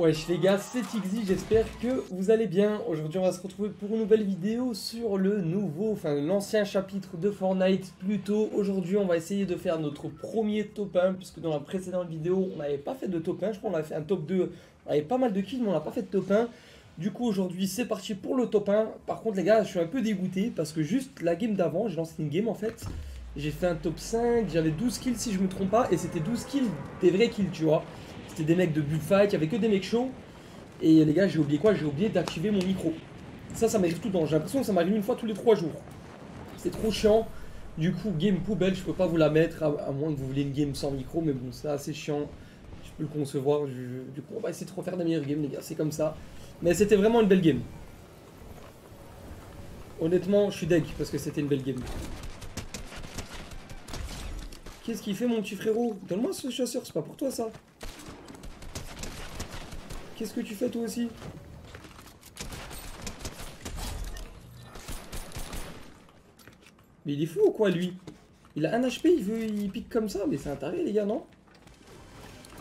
Wesh les gars, c'est Tixi, j'espère que vous allez bien. Aujourd'hui on va se retrouver pour une nouvelle vidéo sur le nouveau, enfin l'ancien chapitre de Fortnite plutôt. Aujourd'hui on va essayer de faire notre premier top 1, puisque dans la précédente vidéo on n'avait pas fait de top 1, je crois qu'on avait fait un top 2, on avait pas mal de kills mais on n'a pas fait de top 1. Du coup aujourd'hui c'est parti pour le top 1. Par contre les gars je suis un peu dégoûté parce que juste la game d'avant, j'ai lancé une game en fait. J'ai fait un top 5, j'avais 12 kills si je me trompe pas, et c'était 12 kills des vrais kills tu vois c'était des mecs de bullfight, il y avait que des mecs chauds. Et les gars, j'ai oublié quoi? J'ai oublié d'activer mon micro. Ça, ça m'arrive tout le temps. J'ai l'impression que ça m'arrive une fois tous les 3 jours. C'est trop chiant. Du coup, game poubelle, je peux pas vous la mettre, à, moins que vous voulez une game sans micro, mais bon, c'est assez chiant. Je peux le concevoir. du coup, on va essayer de refaire des meilleures games, les gars, c'est comme ça. Mais c'était vraiment une belle game. Honnêtement, je suis deg parce que c'était une belle game. Qu'est-ce qu'il fait, mon petit frérot? Donne-moi ce chasseur, c'est pas pour toi ça. Qu'est-ce que tu fais toi aussi? Mais il est fou ou quoi lui? Il a un HP, il veut, il pique comme ça, mais c'est un taré les gars, non?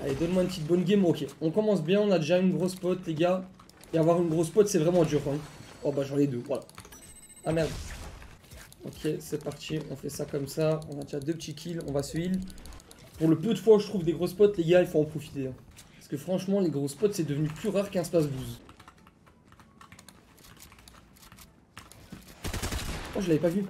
Allez, donne-moi une petite bonne game, ok. On commence bien, on a déjà une grosse pote les gars. Et avoir une grosse pote c'est vraiment dur. Hein. Oh bah j'en ai deux, voilà. Ah merde. Ok, c'est parti, on fait ça comme ça. On a déjà deux petits kills, on va se heal. Pour le peu de fois où je trouve des grosses potes les gars, il faut en profiter. Hein. Parce que franchement, les gros spots, c'est devenu plus rare qu'un space 12. Oh, je l'avais pas vu.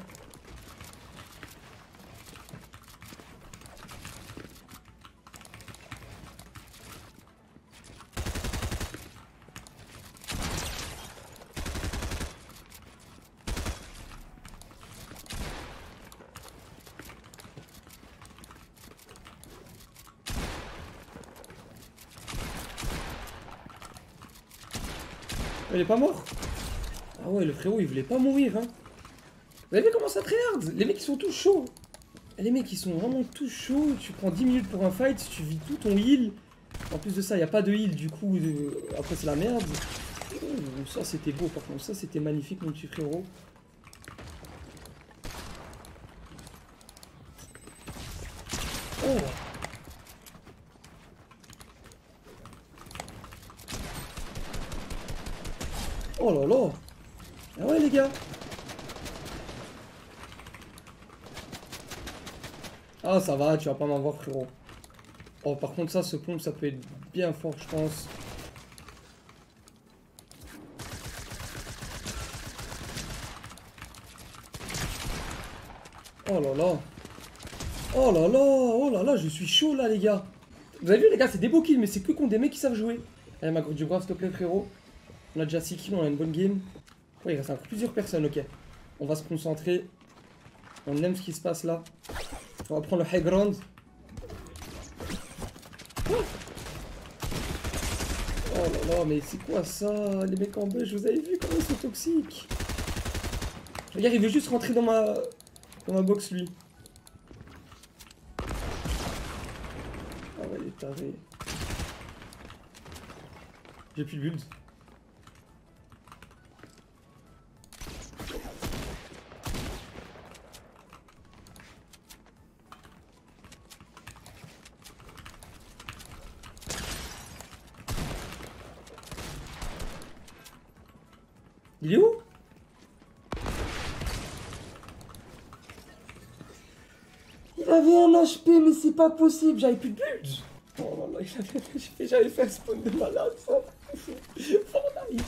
Il est pas mort Ah ouais, le frérot, il voulait pas mourir, hein. Vous avez vu comment ça tryhard Les mecs, ils sont tous chauds. Les mecs, ils sont vraiment tous chauds. Tu prends 10 minutes pour un fight, tu vis tout ton heal. En plus de ça, il n'y a pas de heal, du coup, après, c'est la merde. Oh, ça, c'était beau, par contre. Ça, c'était magnifique, mon petit frérot. Oh là là Ah ouais les gars Ah ça va, tu vas pas m'avoir frérot. Oh par contre ça, ce pompe, ça peut être bien fort je pense. Oh là là Oh là là Oh là là, je suis chaud là les gars Vous avez vu les gars, c'est des beaux kills, mais c'est que contre des mecs qui savent jouer. Allez ma du bras s'il te plaît frérot. On a déjà 6 kills, on a une bonne game. Il reste encore plusieurs personnes, ok. On va se concentrer. On aime ce qui se passe là. On va prendre le high ground. Oh, là là, mais c'est quoi ça Les mecs en bush, vous avez vu comment ils sont toxiques Regarde, il veut juste rentrer dans ma, dans ma box lui. Ah ouais, il est taré. J'ai plus de build. Il est où? Il avait un HP, mais c'est pas possible, j'avais plus de build Oh là là, j'avais fait un spawn de malade, ça Fortnite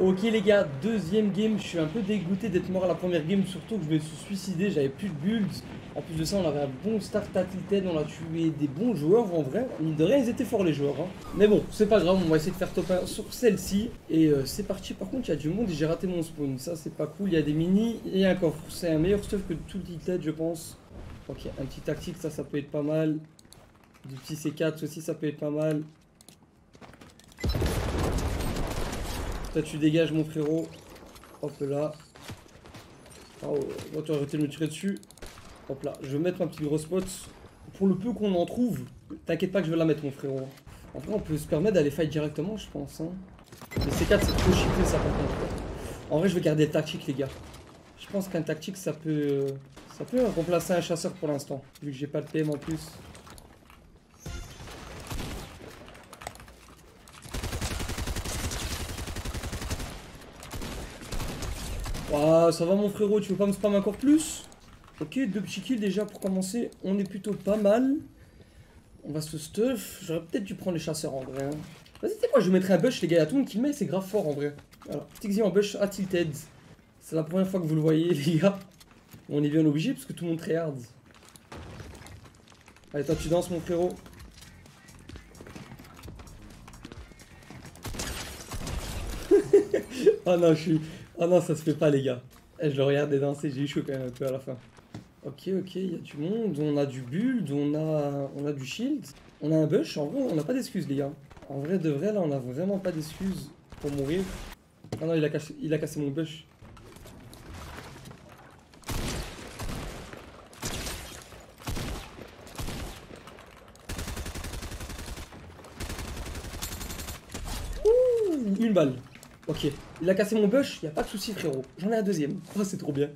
Ok les gars, deuxième game, je suis un peu dégoûté d'être mort à la première game, surtout que je me suis suicidé, j'avais plus de builds. En plus de ça, on avait un bon start à Titan, on a tué des bons joueurs en vrai. Mine de rien, ils étaient forts les joueurs. Hein. Mais bon, c'est pas grave, on va essayer de faire top 1 sur celle-ci. Et euh, c'est parti, par contre, il y a du monde et j'ai raté mon spawn. Ça, c'est pas cool, il y a des mini et un coffre. C'est un meilleur stuff que tout le Titan, je pense. Ok, un petit tactique, ça, ça peut être pas mal. Du petit C4 aussi, ça peut être pas mal. tu dégages mon frérot. Hop là. Oh, tu vas arrêter de me tirer dessus. Hop là, je vais mettre ma petite gros spot. Pour le peu qu'on en trouve, t'inquiète pas que je vais la mettre mon frérot. Après on peut se permettre d'aller fight directement je pense. Hein. Le C4 c'est trop chiffré ça par contre. En vrai je vais garder le tactique les gars. Je pense qu'un tactique ça peut... Ça peut remplacer un chasseur pour l'instant. Vu que j'ai pas de PM en plus. Waouh ça va mon frérot tu veux pas me spam encore plus? Ok, deux petits kills déjà pour commencer, on est plutôt pas mal. On va se stuff, j'aurais peut-être dû prendre les chasseurs en vrai. Hein. Vas-y, tu quoi, je mettrai un bush les gars, tout le monde qui le met, c'est grave fort en vrai. Voilà, petit en bush à tilted. C'est la première fois que vous le voyez les gars. On est bien obligé parce que tout le monde très. Allez, toi tu danses mon frérot. oh non, je non, ça se fait pas les gars. Eh, je le regardais danser, j'ai eu chaud quand même un peu à la fin. Ok, ok, il y a du monde, on a du build, on a, on a du shield, on a un bush, en vrai on n'a pas d'excuses les gars. En vrai de vrai là on a vraiment pas d'excuses pour mourir. Ah non il a, cassé, il a cassé mon bush. Ouh, une balle. Ok, il a cassé mon bush, y a pas de souci frérot. J'en ai un deuxième. Oh c'est trop bien.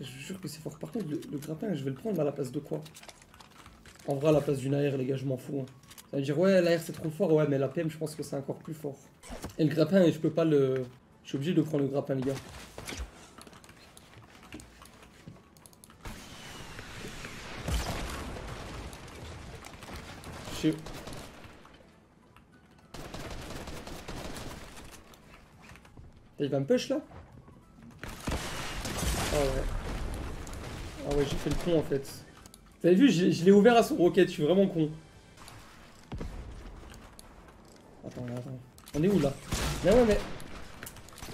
Je jure que c'est fort. Par contre, le, grappin, je vais le prendre à la place de quoi? En vrai, à la place d'une AR, les gars, je m'en fous. Hein. Ça veut dire, ouais, l'AR c'est trop fort, ouais, mais la PM, je pense que c'est encore plus fort. Et le grappin, je peux pas le. Je suis obligé de prendre le grappin, les gars. Je Il va me push là? Oh ouais. Ah ouais, j'ai fait le con en fait. Vous avez vu, je l'ai ouvert à son roquette, je suis vraiment con. Attends, attends. On est où là? Mais ouais, mais.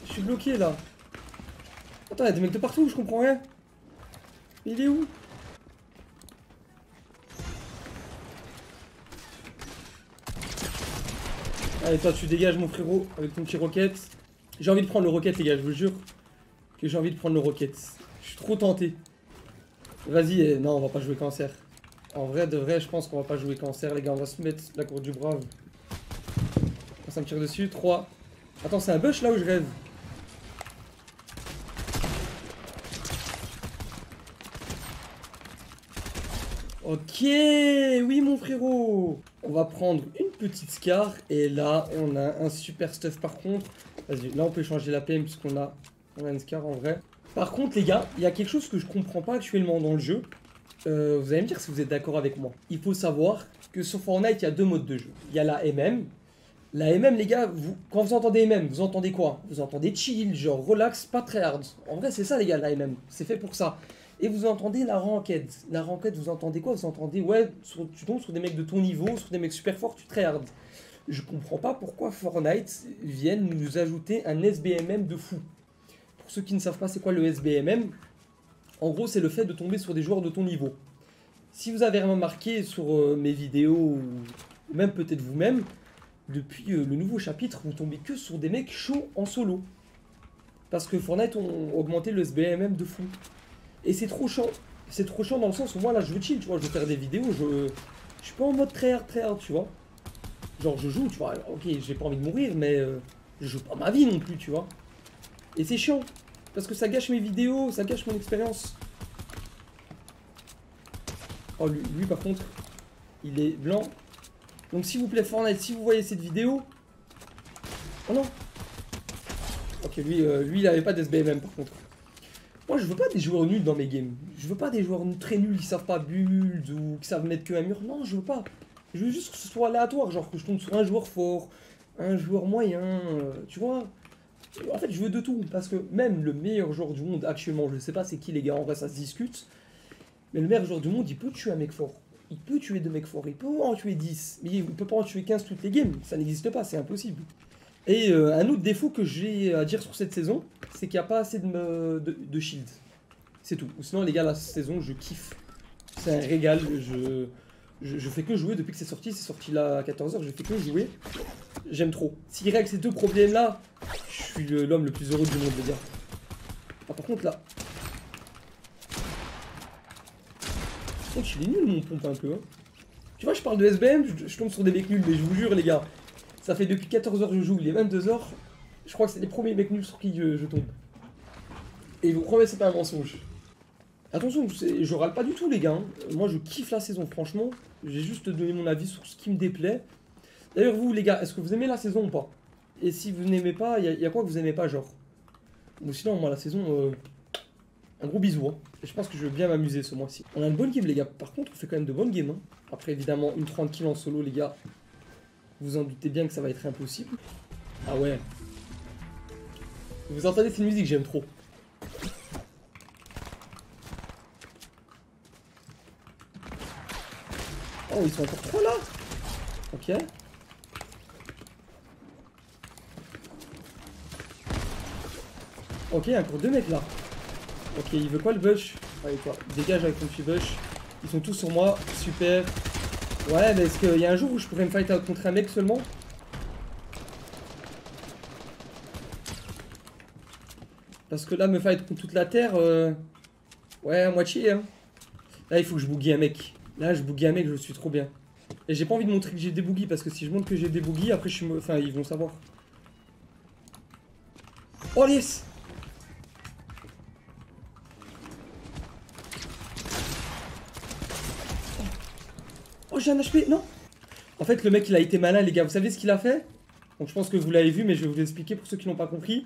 Je suis bloqué là. Attends, il y a des mecs de partout, je comprends rien. il est où? Allez, toi, tu dégages mon frérot avec ton petit roquette. J'ai envie de prendre le roquette, les gars, je vous jure. Que j'ai envie de prendre le roquette. Je suis trop tenté. Vas-y, eh, non, on va pas jouer cancer. En vrai, de vrai, je pense qu'on va pas jouer cancer, les gars. On va se mettre la cour du brave. Ça me tire dessus. 3. Attends, c'est un bush là où je rêve Ok, oui mon frérot On va prendre une petite scar et là on a un super stuff par contre. Vas-y, là on peut changer la PM puisqu'on a, on a une scar en vrai. Par contre, les gars, il y a quelque chose que je comprends pas actuellement dans le jeu. Euh, vous allez me dire si vous êtes d'accord avec moi. Il faut savoir que sur Fortnite, il y a deux modes de jeu. Il y a la MM. La MM, les gars, vous, quand vous entendez MM, vous entendez quoi? Vous entendez chill, genre relax, pas très hard. En vrai, c'est ça, les gars, la MM. C'est fait pour ça. Et vous entendez la ranked. La ranked, vous entendez quoi? Vous entendez, ouais, tu tombes sur des mecs de ton niveau, sur des mecs super forts, tu très hard. Je comprends pas pourquoi Fortnite vienne nous ajouter un SBMM de fou ceux qui ne savent pas c'est quoi le SBMM, en gros c'est le fait de tomber sur des joueurs de ton niveau. Si vous avez remarqué sur euh, mes vidéos, ou même peut-être vous-même, depuis euh, le nouveau chapitre, vous tombez que sur des mecs chauds en solo. Parce que Fortnite ont augmenté le SBMM de fou. Et c'est trop chiant. C'est trop chiant dans le sens où moi là je veux chill, tu vois, je veux faire des vidéos, je, je suis pas en mode très hard, très hard, tu vois. Genre je joue, tu vois, ok, j'ai pas envie de mourir, mais euh, je joue pas ma vie non plus, tu vois. Et c'est chiant. Parce que ça gâche mes vidéos, ça gâche mon expérience. Oh, lui, par contre, il est blanc. Donc s'il vous plaît Fortnite, si vous voyez cette vidéo... Oh non Ok, lui, euh, lui il avait pas d'SBMM par contre. Moi je veux pas des joueurs nuls dans mes games. Je veux pas des joueurs très nuls qui savent pas build ou qui savent mettre que un mur. Non, je veux pas. Je veux juste que ce soit aléatoire, genre que je tombe sur un joueur fort, un joueur moyen, euh, tu vois. En fait, je veux de tout, parce que même le meilleur joueur du monde actuellement, je ne sais pas c'est qui les gars, en vrai ça se discute, mais le meilleur joueur du monde, il peut tuer un mec fort. Il peut tuer deux mecs forts, il peut en tuer 10, mais il peut pas en tuer 15 toutes les games, ça n'existe pas, c'est impossible. Et euh, un autre défaut que j'ai à dire sur cette saison, c'est qu'il n'y a pas assez de, de, shield. C'est tout. Sinon les gars, la saison, je kiffe. C'est un régal, je, je, fais que jouer depuis que c'est sorti, c'est sorti là à 14h, je fais que jouer. J'aime trop. S'il règle ces deux problèmes là, je suis l'homme le plus heureux du monde, les gars. Ah, par contre, là. Oh, je suis nul, mon pompe, un peu. Hein. Tu vois, je parle de SBM, je, tombe sur des mecs nuls, mais je vous jure, les gars. Ça fait depuis 14h que je joue, il est 22h. Je crois que c'est les premiers mecs nuls sur qui je, tombe. Et vous promets, c'est pas un mensonge. Attention, je râle pas du tout, les gars. Hein. Moi, je kiffe la saison, franchement. J'ai juste donné mon avis sur ce qui me déplaît. D'ailleurs, vous, les gars, est-ce que vous aimez la saison ou pas? Et si vous n'aimez pas, il y, a quoi que vous aimez pas, genre? Ou sinon, moi, la saison, euh, un gros bisou. Hein. Je pense que je vais bien m'amuser ce mois-ci. On a une bonne game, les gars. Par contre, on fait quand même de bonnes games. Hein. Après, évidemment, une 30 kills en solo, les gars. Vous en doutez bien que ça va être impossible. Ah ouais. Vous entendez cette musique, j'aime trop. Oh, ils sont encore trois là? Ok. Ok, encore deux mecs là. Ok, il veut quoi le bush? Allez toi, dégage avec ton petit bush. Ils sont tous sur moi, super. Ouais, mais est-ce qu'il y a un jour où je pourrais me fight contre un mec seulement? Parce que là, me fight contre toute la terre, euh... ouais, à moitié, hein. Là, il faut que je boogie un mec. Là, je boogie un mec, je suis trop bien. Et j'ai pas envie de montrer que j'ai des boogies, parce que si je montre que j'ai des boogies, après, je suis... Enfin, ils vont savoir. Oh, yes un HP, non En fait, le mec, il a été malin, les gars. Vous savez ce qu'il a fait Donc, je pense que vous l'avez vu, mais je vais vous expliquer pour ceux qui n'ont pas compris.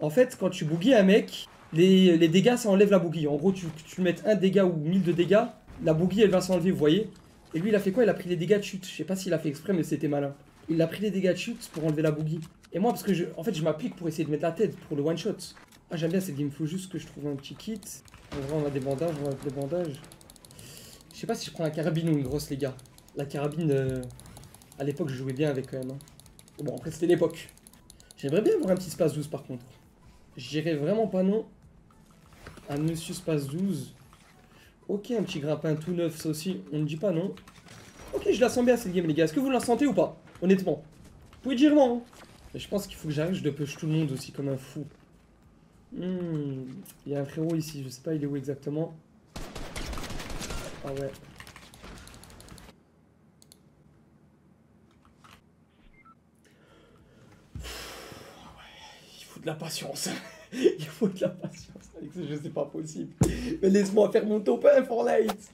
En fait, quand tu boogies un mec, les, dégâts, ça enlève la boogie. En gros, tu, tu mets un dégât ou 1000 de dégâts, la boogie, elle va s'enlever, vous voyez Et lui, il a fait quoi? Il a pris les dégâts de chute. Je sais pas s'il a fait exprès, mais c'était malin. Il a pris les dégâts de chute pour enlever la boogie. Et moi, parce que, je, en fait, je m'applique pour essayer de mettre la tête pour le one-shot. Ah, j'aime bien cette game. Faut juste que je trouve un petit kit. En vrai, on a des bandages, on a des bandages. Je sais pas si je prends la carabine ou une grosse, les gars. La carabine, euh, à l'époque, je jouais bien avec quand même. Hein. Bon, après, c'était l'époque. J'aimerais bien avoir un petit space 12 par contre. J'irai vraiment pas non. Un monsieur space 12. Ok, un petit grappin tout neuf, ça aussi, on ne dit pas non. Ok, je la sens bien cette game, les gars. Est-ce que vous la sentez ou pas? Honnêtement. Vous pouvez dire non. Hein. Mais je pense qu'il faut que j'arrive, je push tout le monde aussi comme un fou. Hmm, il y a un frérot ici, je sais pas il est où exactement. Ah ouais. De la patience. il faut de la patience, Alex, je sais pas possible. Mais laisse-moi faire mon top 1 Fortnite.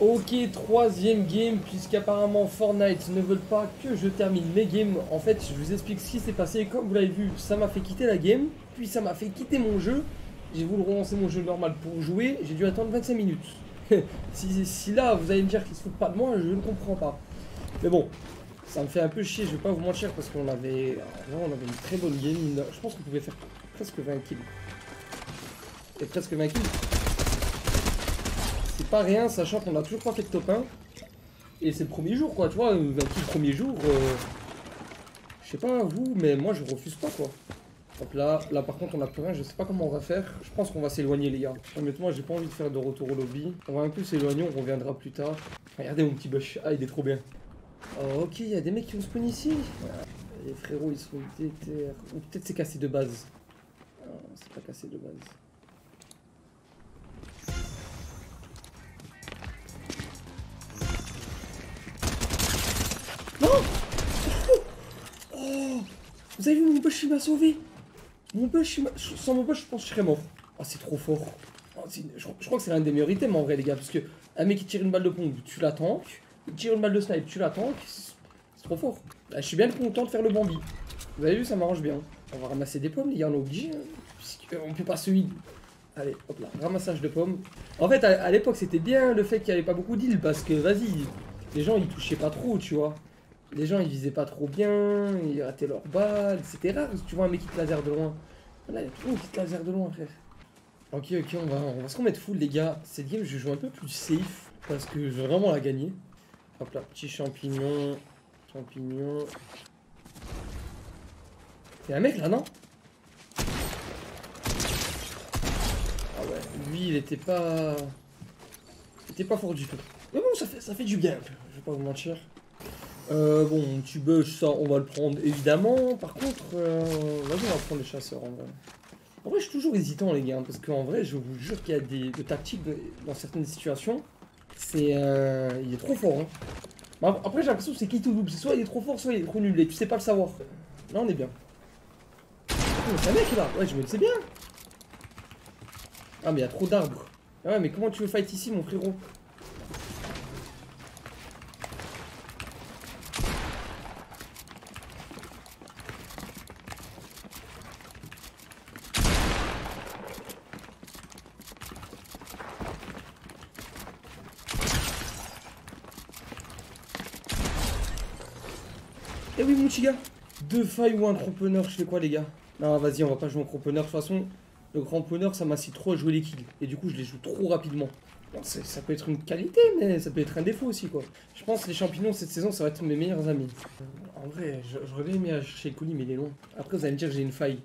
Ok, troisième game, puisqu'apparemment Fortnite ne veut pas que je termine mes games. En fait, je vous explique ce qui s'est passé. Comme vous l'avez vu, ça m'a fait quitter la game, puis ça m'a fait quitter mon jeu. J'ai voulu relancer mon jeu normal pour jouer, j'ai dû attendre 25 minutes. si, là, vous allez me dire qu'ils se foutent pas de moi, je ne comprends pas. Mais bon, ça me fait un peu chier, je vais pas vous mentir, parce qu'on avait, on avait une très bonne game. Je pense qu'on pouvait faire presque 20 kills. Et presque 20 kills. C'est pas rien, sachant qu'on a toujours pas fait de top 1. Et c'est le premier jour, quoi, tu vois, 20 kills le premier jour. Euh, je sais pas vous, mais moi je refuse pas, quoi. Donc là, là par contre on a plus rien, je sais pas comment on va faire. Je pense qu'on va s'éloigner les gars. Honnêtement j'ai pas envie de faire de retour au lobby. On va un peu s'éloigner, on reviendra plus tard. Regardez mon petit bush, ah il est trop bien. Oh, ok, il y a des mecs qui vont spawn ici. Les frérots ils sont déter. Ou peut-être c'est cassé de base. Non, c'est pas cassé de base. Non Oh Vous avez vu mon bush il m'a sauvé mon bush, sans mon bush, je pense que je serais mort. Oh, c'est trop fort. Oh, je, crois que c'est l'un des meilleurs items en vrai, les gars. Parce que un mec qui tire une balle de pompe, tu la tankes. Il tire une balle de snipe, tu la tankes. C'est trop fort. Là, je suis bien content de faire le Bambi. Vous avez vu, ça m'arrange bien. On va ramasser des pommes, les gars, on est obligé. Hein, on peut pas se vide. Allez, hop là, ramassage de pommes. En fait, à, l'époque, c'était bien le fait qu'il n'y avait pas beaucoup d'îles. Parce que, vas-y, les gens, ils touchaient pas trop, tu vois. Les gens ils visaient pas trop bien, ils rataient leurs balles, rare tu vois un mec qui te laser de loin. Là il y a monde qui te laser de loin frère. Ok ok on va, on va se remettre full les gars. Cette game je joue un peu plus safe parce que je veux vraiment la gagner. Hop là, petit champignon. Champignon. Il y a un mec là non? Ah ouais, lui il était pas... Il était pas fort du tout. Mais bon ça fait, ça fait du bien, je vais pas vous mentir. Euh, bon, tu bush, ça, on va le prendre évidemment. Par contre, euh, vas-y, on va prendre les chasseurs en vrai. En vrai, je suis toujours hésitant, les gars, parce qu'en vrai, je vous jure qu'il y a des, tactiques dans certaines situations. C'est. Euh, il est trop fort, hein. après, j'ai l'impression que c'est qui tout double. C'est soit il est trop fort, soit il est trop nul. Et tu sais pas le savoir. Là, on est bien. Oh, c'est un mec là. Ouais, je me le sais bien. Ah, mais il y a trop d'arbres. Ah ouais, mais comment tu veux fight ici, mon frérot Eh oui, mon petit gars. Deux failles ou un cramponneur, je fais quoi, les gars? Non, vas-y, on va pas jouer en cramponneur. De toute façon, le cramponneur, ça m'incite trop à jouer les kills. Et du coup, je les joue trop rapidement. Bon, ça peut être une qualité, mais ça peut être un défaut aussi, quoi. Je pense que les champignons, cette saison, ça va être mes meilleurs amis. Euh, En vrai, j'aurais bien aimé chercher le colis, mais il est loin. Après, vous allez me dire que j'ai une faille.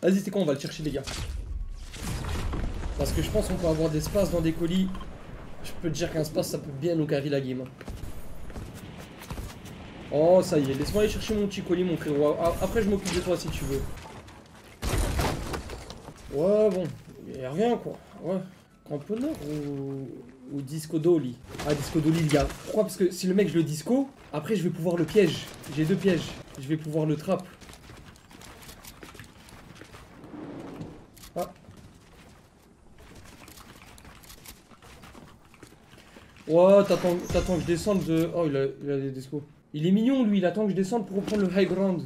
Vas-y, c'est quoi On va le chercher, les gars? Parce que je pense qu'on peut avoir des spaces dans des colis. Je peux te dire qu'un space, ça peut bien nous carrer la game. Oh, ça y est, laisse-moi aller chercher mon petit colis, mon frérot. A- Après, je m'occupe de toi si tu veux. Ouais, bon, y a rien quoi. Ouais. Ou, disco dolly? Ah, disco dolly, les gars. Pourquoi Parce que si le mec je le disco, après je vais pouvoir le piège. J'ai deux pièges. Je vais pouvoir le trap. Ah. Ouais, t'attends que je descende de. Oh, il a, il a des discos. Il est mignon lui, il attend que je descende pour reprendre le high ground.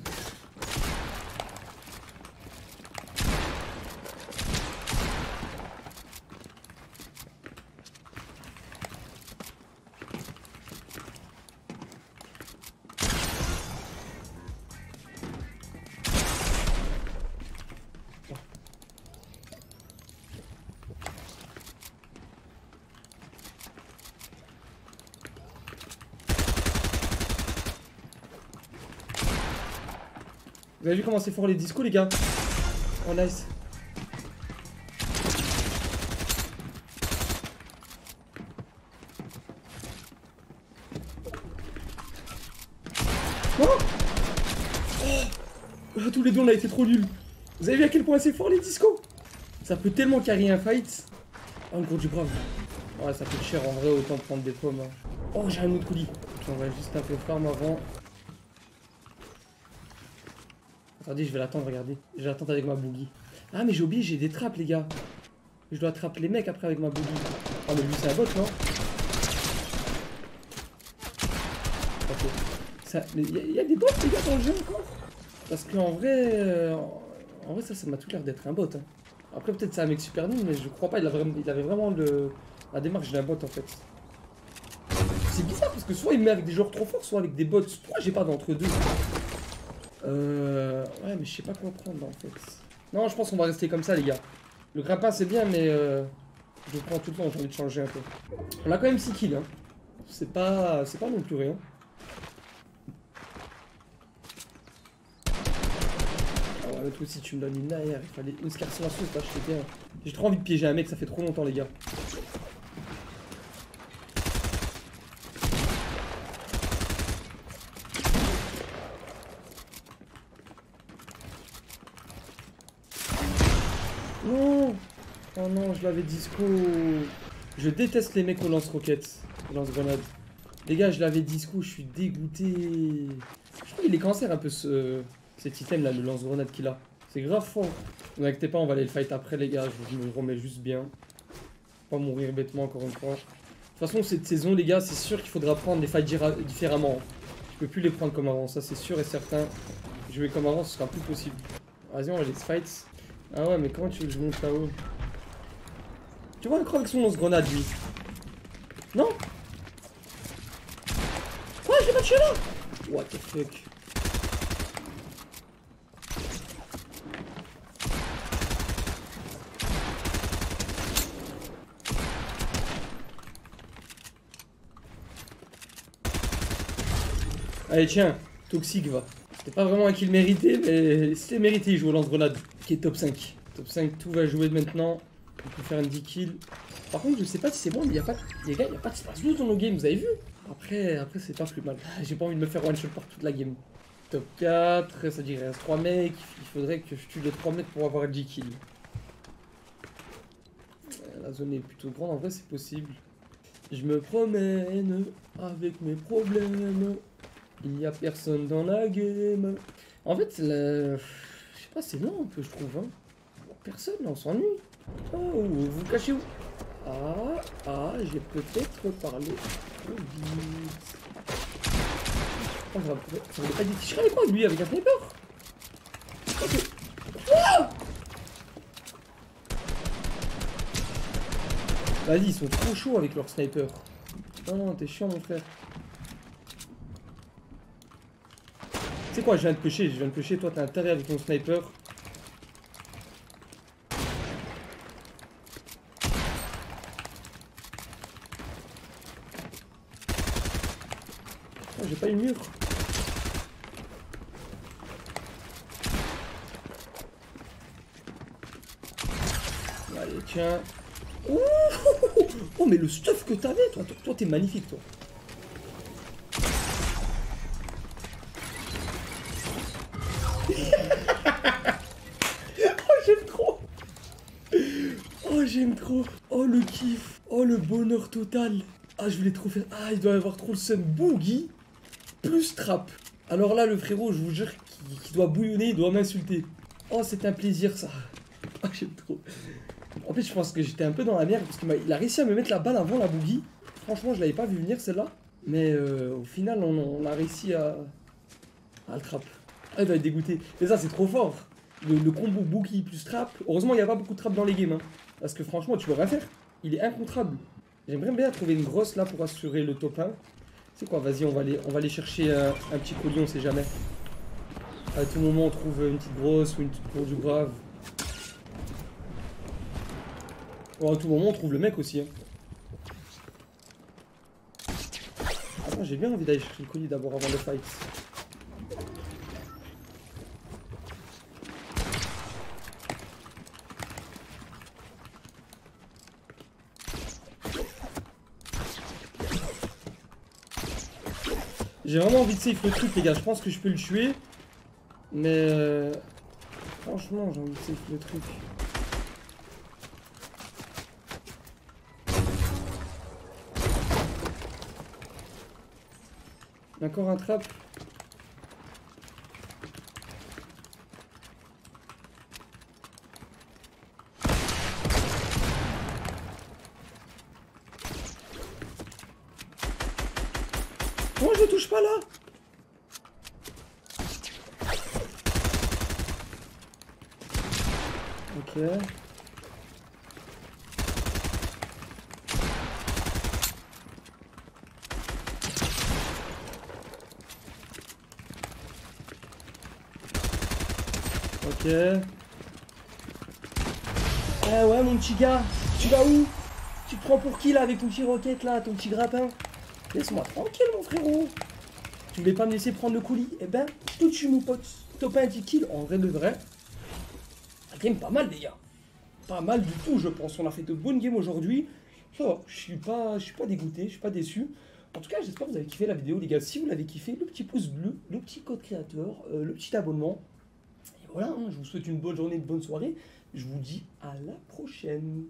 Vous avez vu comment c'est fort les discos les gars Oh nice. Non oh Tous les deux on a été trop nuls. Vous avez vu à quel point c'est fort les discos Ça peut tellement carrer un fight. Oh le gros du brave. Ouais ça coûte cher en vrai autant prendre des pommes. hein. Oh j'ai un autre colis. On va juste un peu farm avant. Attendez, je vais l'attendre, regardez. Je vais l'attendre avec ma boogie. Ah, mais j'ai oublié, j'ai des trappes, les gars. Je dois attraper les mecs après avec ma boogie. Oh, mais lui, c'est un bot, non Ok. Il y, a des bots, les gars, dans le jeu encore? Parce qu'en vrai... euh, En vrai, ça, ça m'a tout l'air d'être un bot. hein. Après, peut-être c'est un mec super nul, mais je crois pas. Il, avait vraiment le... la démarche d'un bot, en fait. C'est bizarre, parce que soit il me met avec des joueurs trop forts, soit avec des bots. Pourquoi j'ai pas d'entre deux euh... Ouais, mais je sais pas quoi prendre en fait. Non, je pense qu'on va rester comme ça, les gars. Le grappin, c'est bien, mais euh... je prends tout le temps, j'ai envie de changer un peu. On a quand même 6 kills, hein. C'est pas... c'est pas non plus rien. Ah ouais, toi aussi, tu me donnes une arrière. Il fallait une scar silencieuse, là, je sais bien. J'ai trop envie de piéger un mec, ça fait trop longtemps, les gars. Non Oh non, je l'avais disco. Je déteste les mecs au lance-roquettes, lance-grenades. Les gars, je l'avais disco, je suis dégoûté. Je crois qu'il est cancer un peu ce, cet item là, le lance-grenade qu'il a. C'est grave fort. Ne inquiétez pas, on va aller le fight après les gars, je me remets juste bien. Pas mourir bêtement encore une fois. De toute façon, cette saison les gars, c'est sûr qu'il faudra prendre les fights différemment. Je peux plus les prendre comme avant, ça c'est sûr et certain. Jouer comme avant, ce sera plus possible. Vas-y, on va les fights. Ah ouais, mais comment tu veux que je monte là-haut Tu vois, crois avec son lance-grenade, lui. Non Ouais, je l'ai matché là What the fuck Allez, tiens, toxique va. C'était pas vraiment un kill mérité, mais c'était mérité, il joue au lance-grenade, qui est top 5. Top 5, tout va jouer maintenant. On peut faire un 10 kills. Par contre, je sais pas si c'est bon, mais y a pas, les gars, il n'y a pas de space 12 dans nos games, vous avez vu? Après, après c'est pas plus mal. J'ai pas envie de me faire one shot par toute la game. Top 4, ça reste 3 mecs. Il faudrait que je tue les 3 mecs pour avoir un 10 kills. Euh, La zone est plutôt grande, en vrai, c'est possible. Je me promène avec mes problèmes. Il y a personne dans la game. En fait, la... pas, c'est long peu, je trouve. Hein. Personne, on s'ennuie. Oh, vous vous cachez où Ah, ah, j'ai peut-être parlé trop vite. Oh, ça voulait pas. Je serais quoi lui avec un sniper. Ah Vas-y, ils sont trop chauds avec leur sniper. Non, non, t'es chiant, mon frère. Sais quoi, je viens de pêcher, je viens de pêcher, toi t'as intérêt avec ton sniper. Oh, j'ai pas eu le mur. Allez, tiens. Oh, mais le stuff que t'avais, toi, toi, t'es magnifique, toi. Oh, le kiff. Oh, le bonheur total. Ah, je voulais trop faire. Ah, il doit y avoir trop le seum. Boogie plus trap. Alors là, le frérot, je vous jure qu'il doit bouillonner, il doit m'insulter. Oh, c'est un plaisir, ça. Oh, j'aime trop. En plus, je pense que j'étais un peu dans la merde parce qu'il a, a, réussi à me mettre la balle avant la boogie. Franchement, je l'avais pas vu venir celle-là. Mais euh, au final, on, a réussi à, à le trap. Ah, il doit être dégoûté. Mais ça, c'est trop fort. Le, combo boogie plus trap. Heureusement, il n'y a pas beaucoup de trap dans les games. Hein. Parce que franchement, tu peux rien faire. Il est incontrable. J'aimerais bien trouver une grosse là pour assurer le top 1. C'est quoi Vas-y, on va aller, on va aller chercher un, petit colis, on sait jamais. À tout moment, on trouve une petite grosse ou une petite grosse du grave. Bon, à tout moment, on trouve le mec aussi. Hein. J'ai bien envie d'aller chercher le colis d'abord avant le fight. J'ai vraiment envie de safe le truc les gars, je pense que je peux le tuer. Mais... Euh, franchement j'ai envie de safe le truc. Encore un trap. Pourquoi je touche pas là Ok. Ok. Ah ouais mon petit gars, tu vas où? Tu te prends pour qui là avec ton petit roquette là, ton petit grappin? Laisse-moi tranquille, mon frérot. Tu voulais pas me laisser prendre le coulis? Eh ben, tout de suite, mon pote. Top un 10 kills, en vrai de vrai. Game pas mal, les gars. Pas mal du tout, je pense. On a fait de bonnes games aujourd'hui. Va, je suis pas, je suis pas dégoûté, je suis pas déçu. En tout cas, j'espère que vous avez kiffé la vidéo, les gars. Si vous l'avez kiffé, le petit pouce bleu, le petit code créateur, euh, le petit abonnement. Voilà, hein, je vous souhaite une bonne journée, une bonne soirée. Je vous dis à la prochaine.